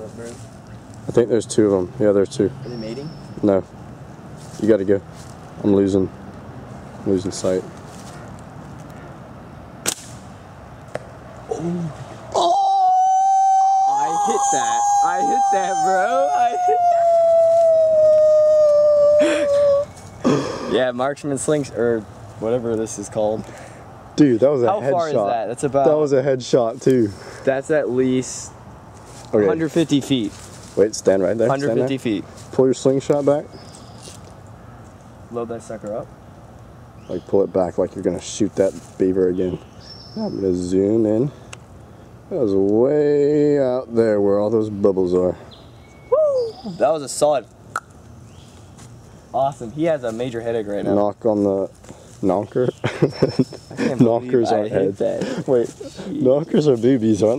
I think there's two of them. Yeah, there's two. Are they mating? No. You gotta go. I'm losing. Losing sight. Oh! I hit that. I hit that, bro. I hit. yeah, marksman slings or whatever this is called. Dude, that was a How headshot. How far is that? That's about. That was a headshot too. That's at least Okay. 150 feet. Wait, stand right there. 150 there. feet. Pull your slingshot back. Load that sucker up. Like pull it back like you're gonna shoot that beaver again. I'm gonna zoom in. That was way out there where all those bubbles are. Woo! That was a solid. Awesome. He has a major headache right now. Knock on the knonker. Can't knockers aren't heads. Wait, knockers are boobies, aren't they?